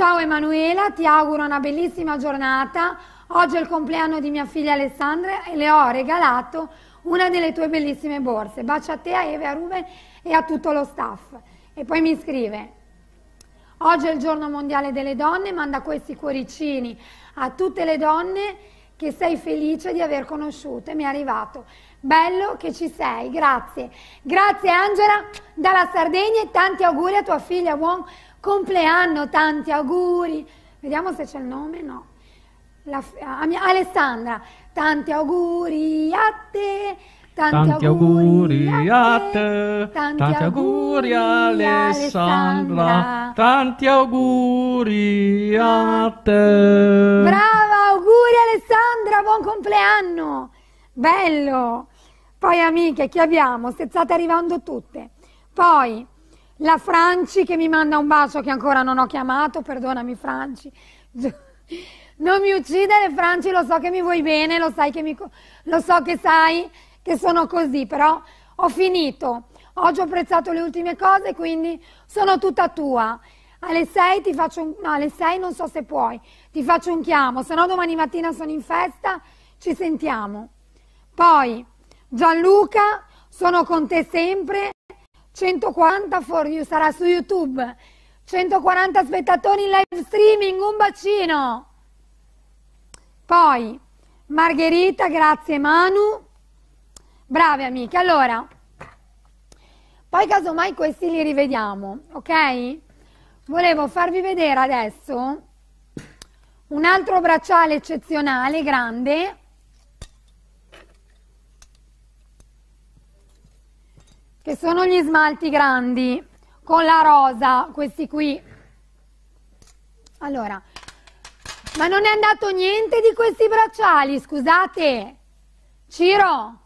Ciao Emanuela, ti auguro una bellissima giornata. Oggi è il compleanno di mia figlia Alessandra e le ho regalato una delle tue bellissime borse. Bacio a te, a Eve, a Ruben e a tutto lo staff. E poi mi scrive, oggi è il giorno mondiale delle donne, manda questi cuoricini a tutte le donne che sei felice di aver conosciuto e mi è arrivato. Bello che ci sei, grazie. Grazie Angela dalla Sardegna e tanti auguri a tua figlia, buon compleanno, tanti auguri. Vediamo se c'è il nome, no. La, a mia, Alessandra, tanti auguri a te. Tanti, tanti auguri a te, tanti, tanti auguri Alessandra, Alessandra, tanti auguri a te. Brava, auguri Alessandra, buon compleanno. Bello. Poi amiche, chi abbiamo? State arrivando tutte. Poi la Franci che mi manda un bacio che ancora non ho chiamato, perdonami Franci. Non mi uccidere Franci, lo so che mi vuoi bene, lo, che mi, lo so che sai che sono così, però ho finito. Oggi ho apprezzato le ultime cose, quindi sono tutta tua. Alle 6 ti faccio un, no, alle 6 non so se puoi, ti faccio un chiamo, se no domani mattina sono in festa, ci sentiamo. Poi Gianluca, sono con te sempre. 140 for you sarà su YouTube. 140 spettatori in live streaming, un bacino. Poi Margherita, grazie Manu. Brave amiche. Allora, poi casomai questi li rivediamo, ok? Volevo farvi vedere adesso un altro bracciale eccezionale, grande, che sono gli smalti grandi con la rosa, questi qui. Allora, ma non è andato niente di questi bracciali, scusate. Ciro?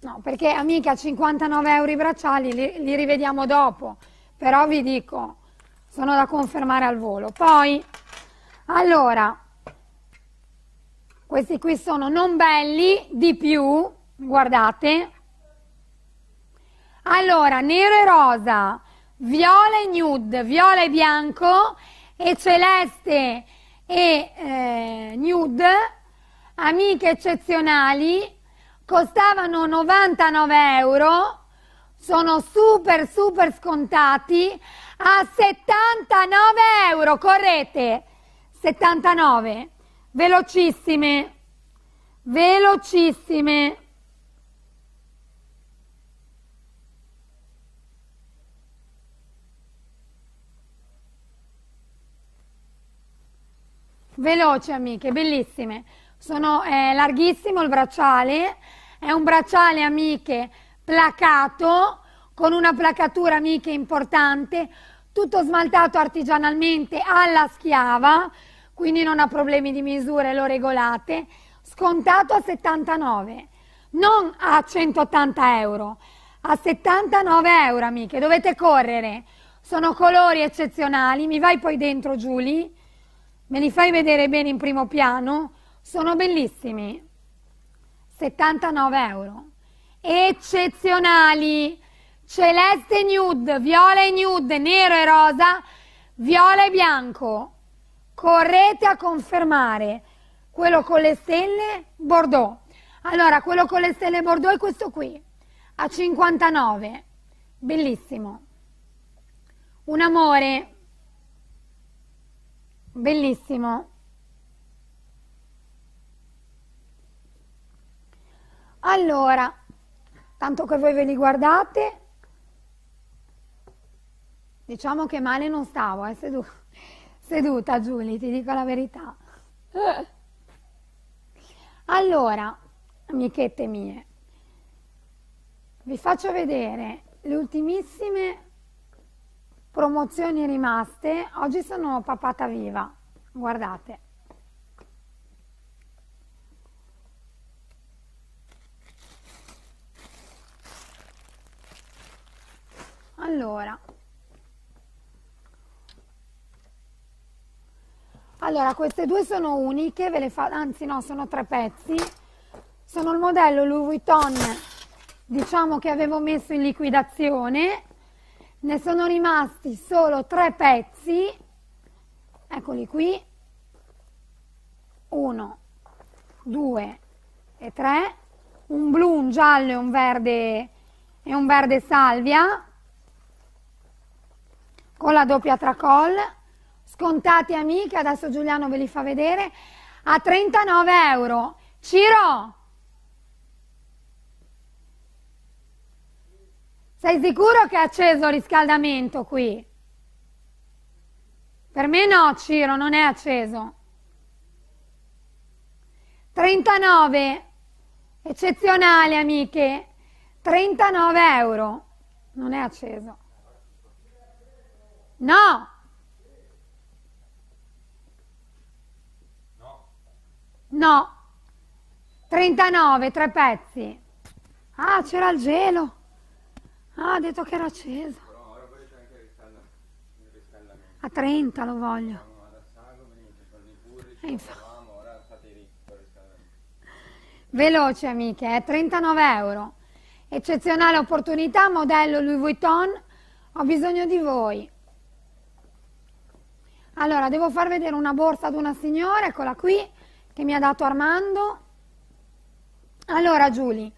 No, perché amica, 59 euro i bracciali li, li rivediamo dopo, però vi dico, sono da confermare al volo. Poi, allora, questi qui sono non belli, di più, guardate. Allora, nero e rosa, viola e nude, viola e bianco e celeste e eh, nude, amiche eccezionali, costavano 99 euro, sono super super scontati a 79 euro, correte, 79 velocissime, velocissime. Veloce amiche, bellissime. Sono è larghissimo il bracciale, è un bracciale amiche placato con una placatura amiche importante, tutto smaltato artigianalmente alla schiava, quindi non ha problemi di misure, lo regolate, scontato a 79, non a 180 euro, a 79 euro amiche, dovete correre, sono colori eccezionali, mi vai poi dentro Giulia, me li fai vedere bene in primo piano, sono bellissimi, 79 euro, eccezionali, celeste nude, viola e nude, nero e rosa, viola e bianco, correte a confermare quello con le stelle Bordeaux. Allora, quello con le stelle Bordeaux è questo qui, a 59, bellissimo. Un amore, bellissimo. Allora, tanto che voi ve li guardate, diciamo che male non stavo, eh, seduto seduta, Giulia, ti dico la verità. Allora, amichette mie, vi faccio vedere le ultimissime promozioni rimaste. Oggi sono papata viva, guardate. Allora, Allora, queste due sono uniche, ve le fa, anzi no, sono tre pezzi. Sono il modello Louis Vuitton diciamo che avevo messo in liquidazione, ne sono rimasti solo tre pezzi, eccoli qui, uno, due e tre, un blu, un giallo e un verde, e un verde salvia, con la doppia tracolle, scontati amiche, adesso Giuliano ve li fa vedere, a 39 euro. Ciro! Sei sicuro che è acceso il riscaldamento qui? Per me no, Ciro, non è acceso. 39, eccezionale amiche, 39 euro, non è acceso. No! No. 39, tre pezzi. Ah, c'era il gelo. Ah, ha detto che era acceso. A 30 lo voglio. Eh, Veloce amiche, è 39 euro. Eccezionale opportunità, modello Louis Vuitton. Ho bisogno di voi. Allora, devo far vedere una borsa ad una signora, eccola qui, che mi ha dato Armando. Allora, Giulia,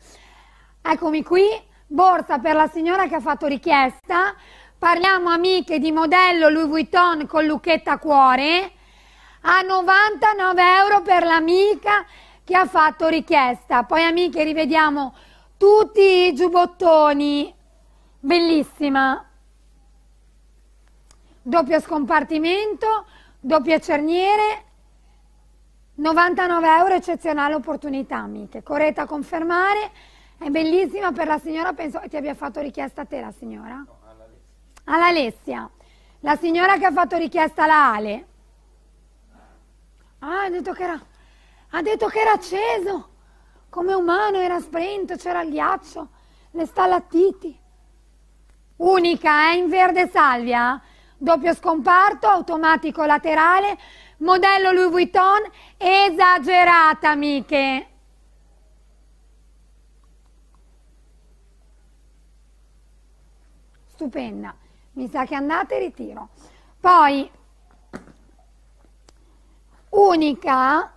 eccomi qui, borsa per la signora che ha fatto richiesta. Parliamo, amiche, di modello Louis Vuitton con lucchetta cuore a 99 euro per l'amica che ha fatto richiesta. Poi, amiche, rivediamo tutti i giubbottoni. Bellissima doppio scompartimento, doppie cerniere, 99 euro eccezionale opportunità, amiche. Corretta a confermare, è bellissima per la signora, penso che ti abbia fatto richiesta a te la signora? No, all'Alessia. La signora che ha fatto richiesta alla Ale. Ah, ha detto che era, ha detto che era acceso, come umano, era spento, c'era il ghiaccio, le stalattiti. Unica, è eh, in verde salvia? doppio scomparto, automatico laterale, modello Louis Vuitton, esagerata amiche. Stupenda, mi sa che andate ritiro. Poi, unica,